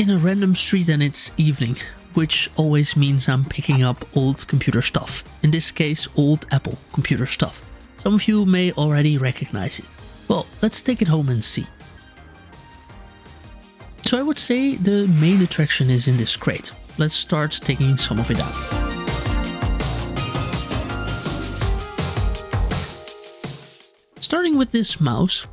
in a random street and it's evening, which always means I'm picking up old computer stuff. In this case, old Apple computer stuff. Some of you may already recognize it. Well, let's take it home and see. So I would say the main attraction is in this crate. Let's start taking some of it out. Starting with this mouse,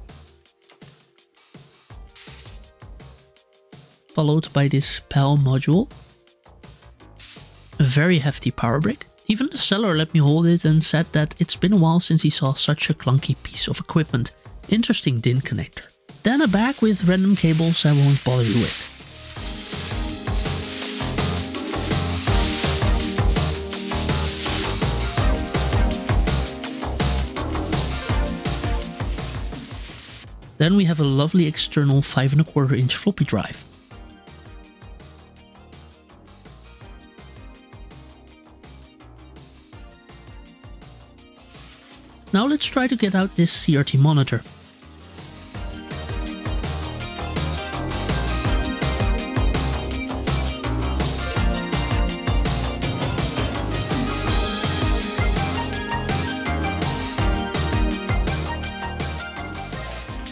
followed by this spell module, a very hefty power brick. Even the seller let me hold it and said that it's been a while since he saw such a clunky piece of equipment. Interesting DIN connector. Then a bag with random cables I won't bother you with. Then we have a lovely external 5 and a quarter inch floppy drive. Now let's try to get out this CRT monitor.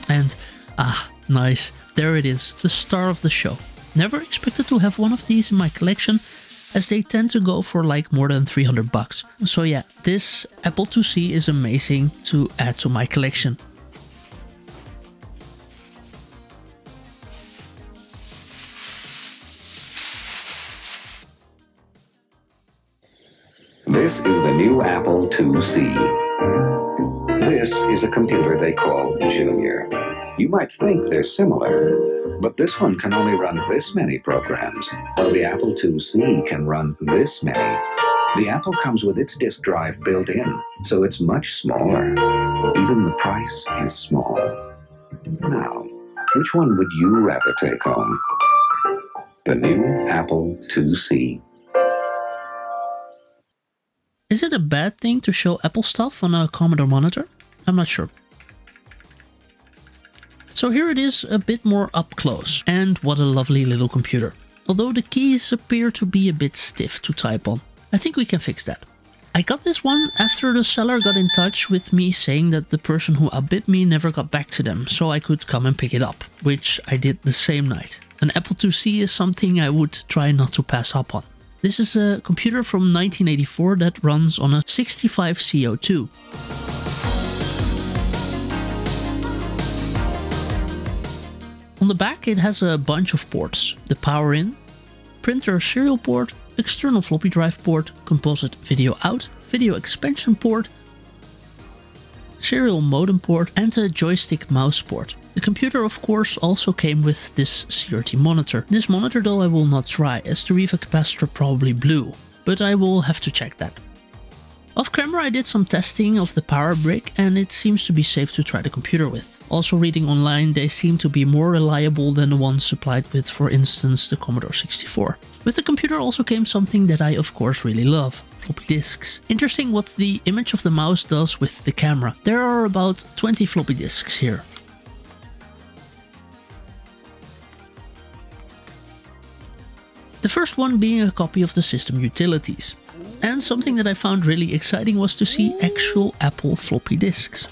And ah, nice, there it is, the star of the show. Never expected to have one of these in my collection, as they tend to go for like more than 300 bucks. So yeah, this Apple IIc is amazing to add to my collection. This is the new Apple IIc. This is a computer they call Junior. You might think they're similar, but this one can only run this many programs, while the Apple IIc can run this many. The Apple comes with its disk drive built in, so it's much smaller. Even the price is small. Now, which one would you rather take home? The new Apple IIc. Is it a bad thing to show Apple stuff on a Commodore monitor? I'm not sure. So here it is a bit more up close, and what a lovely little computer. Although the keys appear to be a bit stiff to type on. I think we can fix that. I got this one after the seller got in touch with me saying that the person who outbid me never got back to them, so I could come and pick it up, which I did the same night. An Apple IIc is something I would try not to pass up on. This is a computer from 1984 that runs on a 65 On the back it has a bunch of ports. The power in, printer serial port, external floppy drive port, composite video out, video expansion port, serial modem port and a joystick mouse port. The computer of course also came with this CRT monitor. This monitor though I will not try as the RIFA capacitor probably blew, but I will have to check that. Off camera I did some testing of the power brick and it seems to be safe to try the computer with. Also reading online they seem to be more reliable than the ones supplied with for instance the Commodore 64. With the computer also came something that I of course really love, floppy disks. Interesting what the image of the mouse does with the camera. There are about 20 floppy disks here. The first one being a copy of the system utilities. And something that I found really exciting was to see actual Apple floppy disks.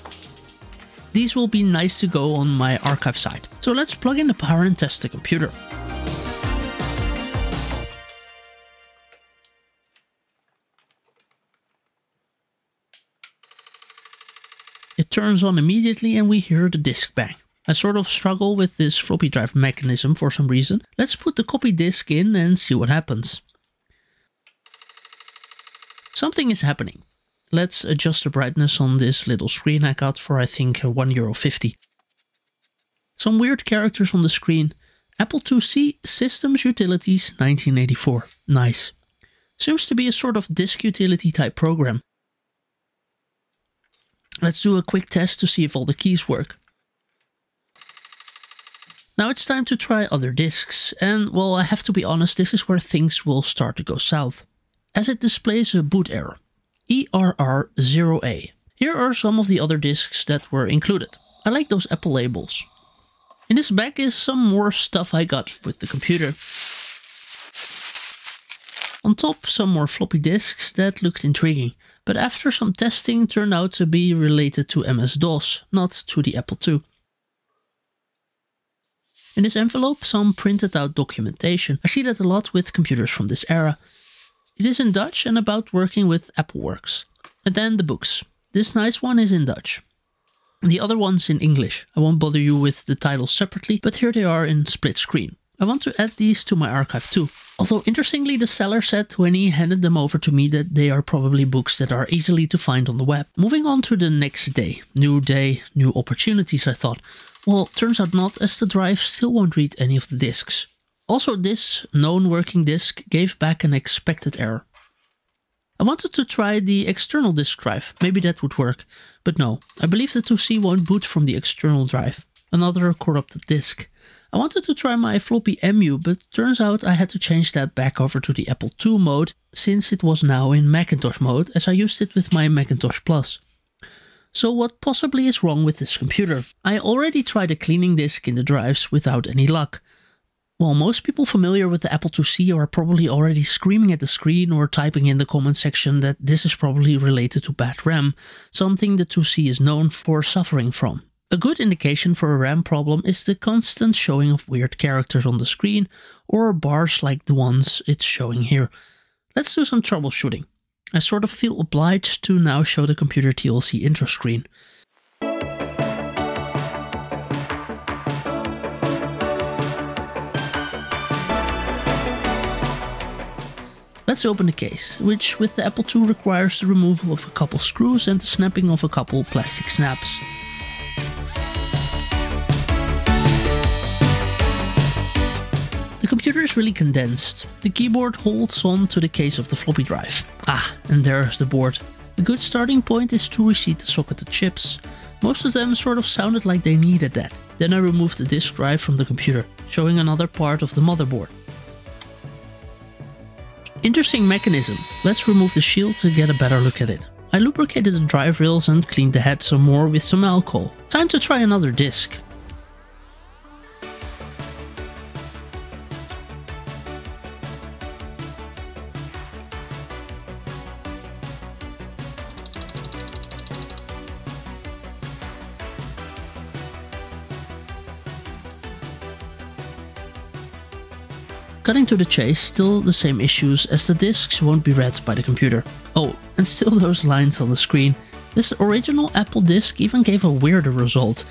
These will be nice to go on my archive side. So let's plug in the power and test the computer. It turns on immediately and we hear the disk bang. I sort of struggle with this floppy drive mechanism for some reason. Let's put the copy disk in and see what happens. Something is happening. Let's adjust the brightness on this little screen I got for I think uh, €1.50. Some weird characters on the screen. Apple IIc Systems Utilities 1984. Nice. Seems to be a sort of disk utility type program. Let's do a quick test to see if all the keys work. Now it's time to try other disks, and well, I have to be honest, this is where things will start to go south, as it displays a boot error, ERR0A. Here are some of the other disks that were included. I like those Apple labels. In this bag is some more stuff I got with the computer. On top, some more floppy disks that looked intriguing, but after some testing turned out to be related to MS-DOS, not to the Apple II. In this envelope, some printed out documentation. I see that a lot with computers from this era. It is in Dutch and about working with AppleWorks. And then the books. This nice one is in Dutch. The other one's in English. I won't bother you with the titles separately, but here they are in split screen. I want to add these to my archive too. Although interestingly the seller said when he handed them over to me that they are probably books that are easily to find on the web. Moving on to the next day. New day, new opportunities I thought. Well, turns out not as the drive still won't read any of the disks. Also this known working disk gave back an expected error. I wanted to try the external disk drive, maybe that would work, but no, I believe the IIc won't boot from the external drive. Another corrupted disk. I wanted to try my floppy EMU, but turns out I had to change that back over to the Apple II mode, since it was now in Macintosh mode, as I used it with my Macintosh Plus. So what possibly is wrong with this computer? I already tried a cleaning disk in the drives without any luck. While most people familiar with the Apple IIc are probably already screaming at the screen or typing in the comment section that this is probably related to bad RAM, something the IIc is known for suffering from. A good indication for a RAM problem is the constant showing of weird characters on the screen or bars like the ones it's showing here. Let's do some troubleshooting. I sort of feel obliged to now show the computer TLC intro screen. Let's open the case, which with the Apple II requires the removal of a couple screws and the snapping of a couple plastic snaps. The computer is really condensed. The keyboard holds on to the case of the floppy drive. Ah, and there's the board. A good starting point is to reseat the socketed chips. Most of them sort of sounded like they needed that. Then I removed the disk drive from the computer, showing another part of the motherboard. Interesting mechanism. Let's remove the shield to get a better look at it. I lubricated the drive rails and cleaned the head some more with some alcohol. Time to try another disc. Cutting to the chase, still the same issues as the discs won't be read by the computer. Oh, and still those lines on the screen. This original Apple disc even gave a weirder result.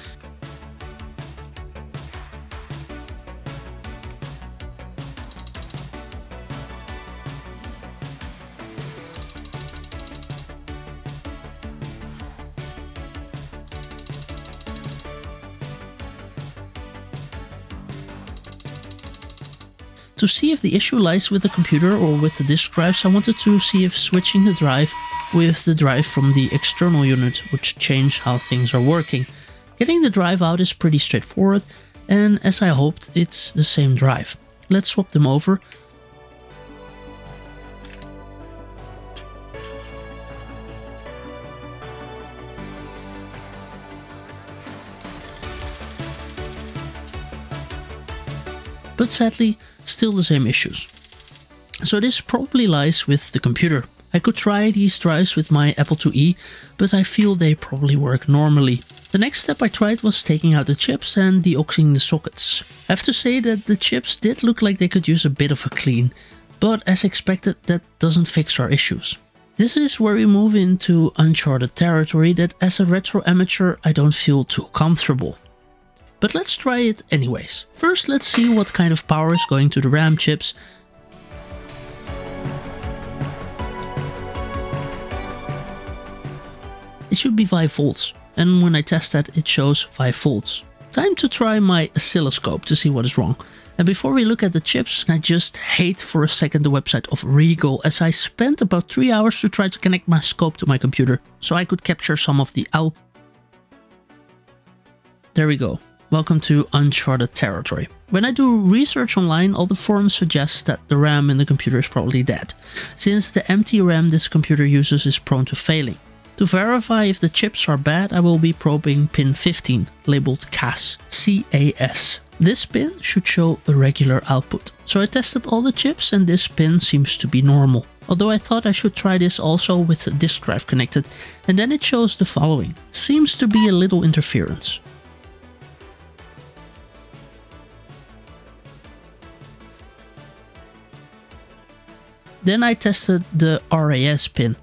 To see if the issue lies with the computer or with the disk drives, I wanted to see if switching the drive with the drive from the external unit would change how things are working. Getting the drive out is pretty straightforward, and as I hoped, it's the same drive. Let's swap them over. Sadly, still the same issues. So this probably lies with the computer. I could try these drives with my Apple IIe, but I feel they probably work normally. The next step I tried was taking out the chips and deoxing the sockets. I have to say that the chips did look like they could use a bit of a clean, but as expected that doesn't fix our issues. This is where we move into uncharted territory that as a retro amateur I don't feel too comfortable. But let's try it anyways. First let's see what kind of power is going to the RAM chips. It should be 5 volts, and when I test that it shows 5 volts. Time to try my oscilloscope to see what is wrong. And before we look at the chips, I just hate for a second the website of Rigol as I spent about 3 hours to try to connect my scope to my computer so I could capture some of the out. There we go. Welcome to uncharted territory. When I do research online, all the forums suggest that the RAM in the computer is probably dead, since the MT RAM this computer uses is prone to failing. To verify if the chips are bad, I will be probing pin 15, labeled CAS, C-A-S. This pin should show a regular output. So I tested all the chips and this pin seems to be normal. Although I thought I should try this also with a disk drive connected, and then it shows the following. Seems to be a little interference. Then I tested the RAS pin,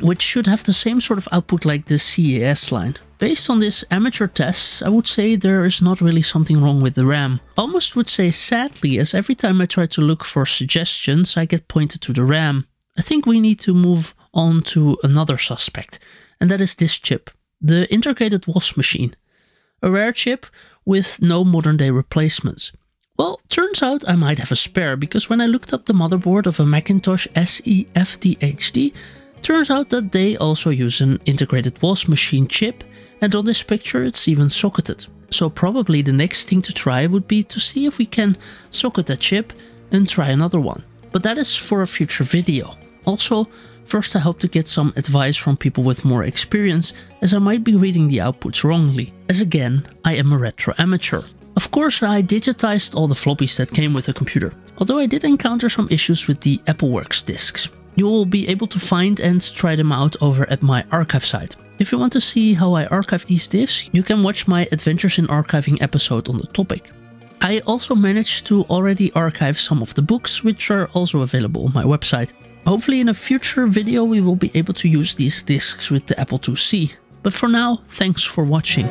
which should have the same sort of output like the CAS line. Based on this amateur tests, I would say there is not really something wrong with the RAM. Almost would say sadly, as every time I try to look for suggestions, I get pointed to the RAM. I think we need to move on to another suspect, and that is this chip, the integrated Woz machine. A rare chip with no modern day replacements. Well, turns out I might have a spare because when I looked up the motherboard of a Macintosh SE FDHD, turns out that they also use an integrated Woz machine chip and on this picture it's even socketed. So probably the next thing to try would be to see if we can socket that chip and try another one. But that is for a future video. Also, first I hope to get some advice from people with more experience as I might be reading the outputs wrongly, as again, I am a retro amateur. Of course, I digitized all the floppies that came with the computer, although I did encounter some issues with the AppleWorks disks. You will be able to find and try them out over at my archive site. If you want to see how I archive these disks, you can watch my Adventures in Archiving episode on the topic. I also managed to already archive some of the books, which are also available on my website. Hopefully in a future video we will be able to use these disks with the Apple IIc. But for now, thanks for watching.